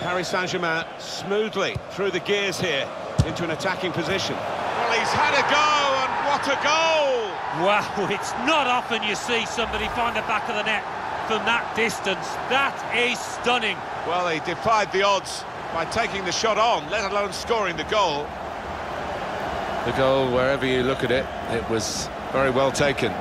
Paris Saint-Germain smoothly through the gears here into an attacking position. Well, he's had a go, and what a goal! Wow, it's not often you see somebody find the back of the net from that distance. That is stunning. Well, he defied the odds by taking the shot on, let alone scoring the goal. The goal, wherever you look at it, it was very well taken.